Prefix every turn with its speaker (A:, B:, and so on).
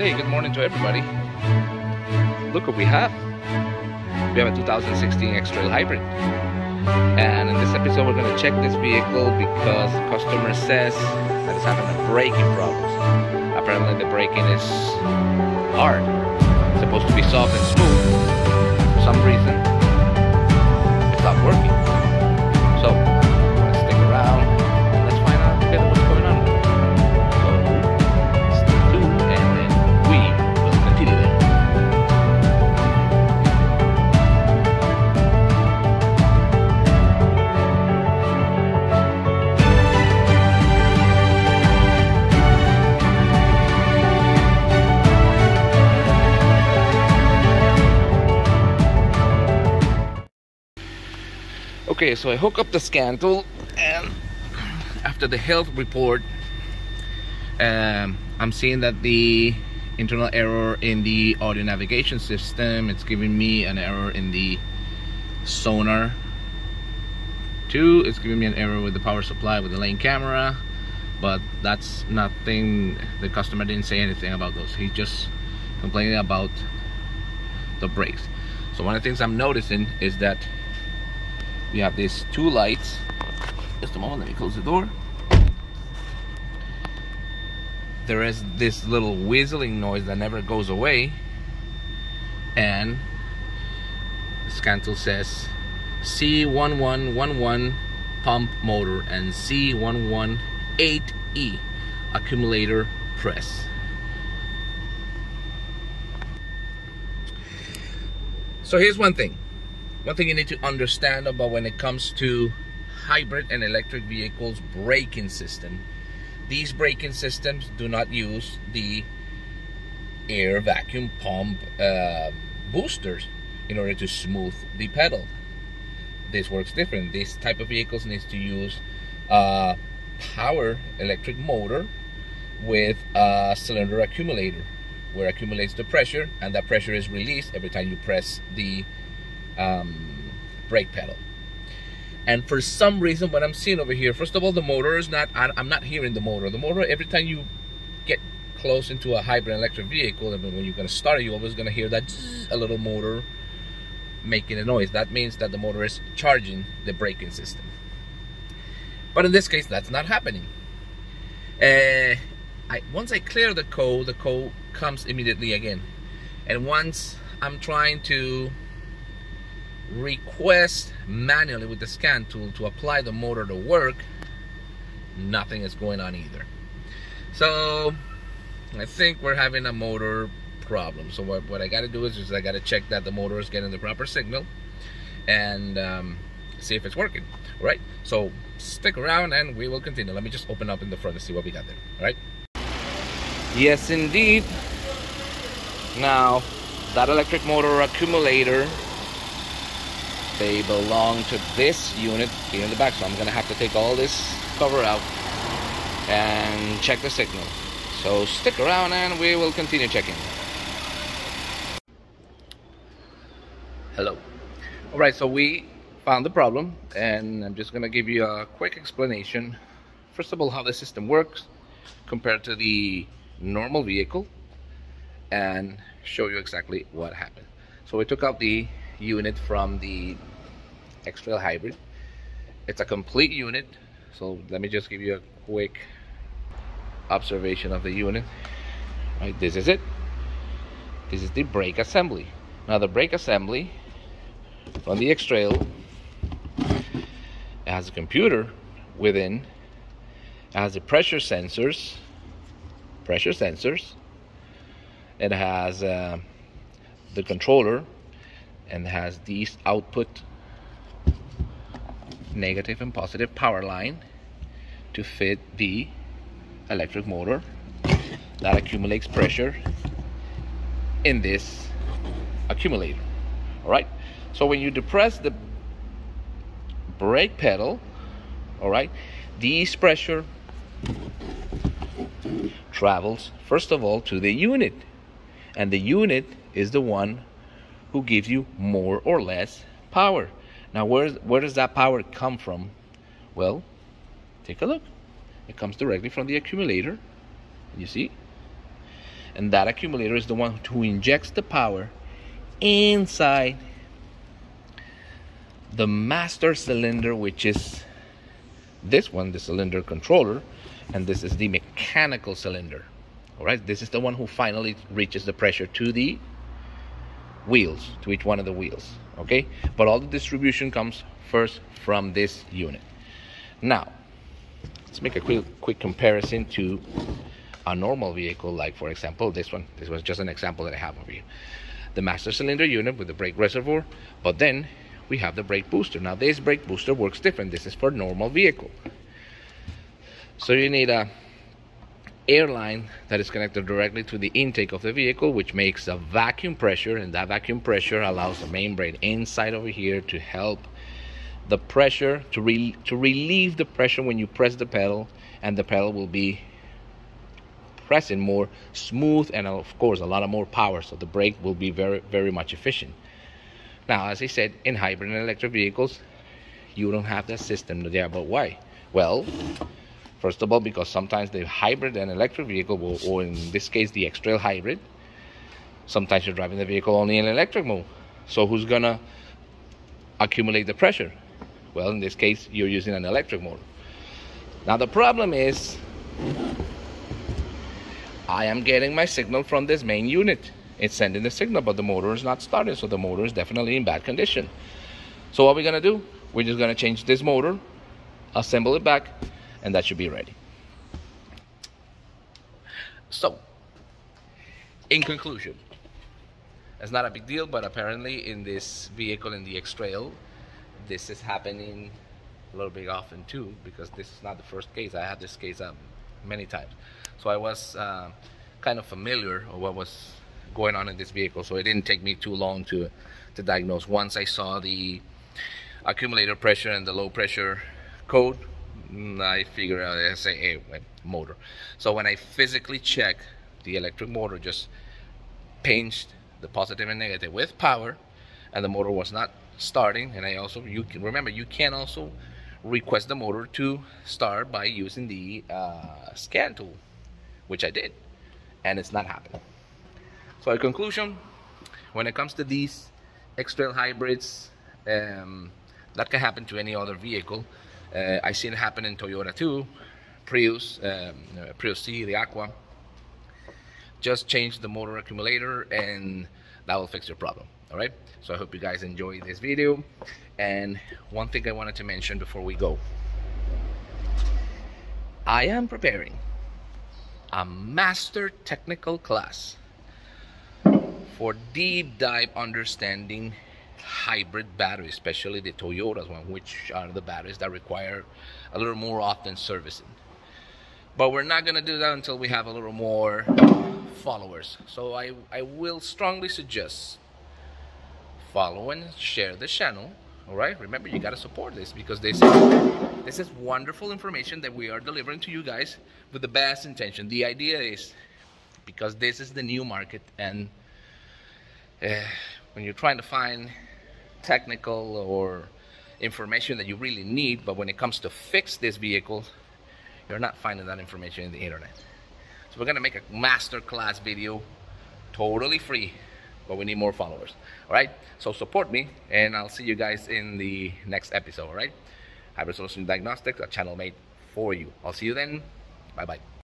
A: Hey, good morning to everybody. Look what we have. We have a 2016 X-Trail Hybrid. And in this episode, we're going to check this vehicle because the customer says that it's having a braking problems. Apparently the braking is hard. It's supposed to be soft and smooth. For some reason, it's not working. Okay, so I hook up the scan tool and after the health report, um, I'm seeing that the internal error in the audio navigation system, it's giving me an error in the sonar. Two, it's giving me an error with the power supply with the lane camera, but that's nothing, the customer didn't say anything about those. He's just complaining about the brakes. So one of the things I'm noticing is that we have these two lights. Just a moment let me close the door. There is this little whistling noise that never goes away. And the scan tool says C1111 pump motor and C118E accumulator press. So here's one thing one thing you need to understand about when it comes to hybrid and electric vehicles braking system these braking systems do not use the air vacuum pump uh, boosters in order to smooth the pedal. This works different. This type of vehicles needs to use a power electric motor with a cylinder accumulator where accumulates the pressure and that pressure is released every time you press the um, brake pedal. And for some reason, what I'm seeing over here, first of all, the motor is not, I, I'm not hearing the motor. The motor, every time you get close into a hybrid electric vehicle, and when you're to start it, you're always to hear that a little motor making a noise. That means that the motor is charging the braking system. But in this case, that's not happening. Uh, I, once I clear the code, the code comes immediately again. And once I'm trying to request manually with the scan tool to apply the motor to work, nothing is going on either. So I think we're having a motor problem. So what, what I got to do is I got to check that the motor is getting the proper signal and um, see if it's working. All right. So stick around and we will continue. Let me just open up in the front to see what we got there. All right. Yes, indeed. Now that electric motor accumulator they belong to this unit here in the back so I'm gonna have to take all this cover out and check the signal. So stick around and we will continue checking. Hello. All right so we found the problem and I'm just gonna give you a quick explanation. First of all how the system works compared to the normal vehicle and show you exactly what happened. So we took out the unit from the X-Trail Hybrid. It's a complete unit, so let me just give you a quick observation of the unit. Right, this is it. This is the brake assembly. Now the brake assembly on the X-Trail has a computer within, it has the pressure sensors, pressure sensors. It has uh, the controller and has these output negative and positive power line to fit the electric motor that accumulates pressure in this accumulator. All right? So when you depress the brake pedal all right this pressure travels first of all to the unit. And the unit is the one who gives you more or less power. Now, where, where does that power come from? Well, take a look. It comes directly from the accumulator. You see? And that accumulator is the one who injects the power inside the master cylinder, which is this one, the cylinder controller, and this is the mechanical cylinder. All right, this is the one who finally reaches the pressure to the wheels, to each one of the wheels. Okay, but all the distribution comes first from this unit. Now, let's make a quick, quick comparison to a normal vehicle, like for example, this one. This was just an example that I have over here. The master cylinder unit with the brake reservoir, but then we have the brake booster. Now this brake booster works different. This is for normal vehicle. So you need a air line that is connected directly to the intake of the vehicle, which makes a vacuum pressure, and that vacuum pressure allows the membrane inside over here to help the pressure to re to relieve the pressure when you press the pedal, and the pedal will be pressing more smooth and of course a lot of more power, so the brake will be very very much efficient. Now, as I said, in hybrid and electric vehicles, you don't have that system there. But why? Well, first of all, because sometimes the hybrid and electric vehicle, will, or in this case, the X-Trail hybrid, sometimes you're driving the vehicle only in electric mode. So who's gonna accumulate the pressure? Well, in this case, you're using an electric motor. Now the problem is, I am getting my signal from this main unit it's sending the signal, but the motor is not starting, so the motor is definitely in bad condition. So what are we're gonna do, we're just gonna change this motor, assemble it back, and that should be ready. So, in conclusion, it's not a big deal, but apparently in this vehicle in the X-Trail, this is happening a little bit often too, because this is not the first case. I had this case um, many times. So I was uh, kind of familiar with what was going on in this vehicle so it didn't take me too long to to diagnose once I saw the accumulator pressure and the low pressure code I figure out I say hey motor so when I physically check the electric motor just pinched the positive and negative with power and the motor was not starting and I also you can remember you can also request the motor to start by using the uh, scan tool which I did and it's not happening so in conclusion, when it comes to these X-Trail hybrids, um, that can happen to any other vehicle. Uh, I've seen it happen in Toyota too, Prius, um, uh, Prius C, the Aqua. Just change the motor accumulator and that will fix your problem. All right. So I hope you guys enjoy this video. And one thing I wanted to mention before we go. I am preparing a master technical class for deep dive understanding hybrid batteries, especially the Toyotas one, which are the batteries that require a little more often servicing. But we're not gonna do that until we have a little more followers. So I, I will strongly suggest follow and share the channel. All right, remember you gotta support this because this is this is wonderful information that we are delivering to you guys with the best intention. The idea is because this is the new market and uh, when you're trying to find technical or information that you really need, but when it comes to fix this vehicle, you're not finding that information in the internet. So we're gonna make a master class video, totally free, but we need more followers. All right, so support me, and I'll see you guys in the next episode. All right, Hybrid Solution Diagnostics, a channel made for you. I'll see you then. Bye bye.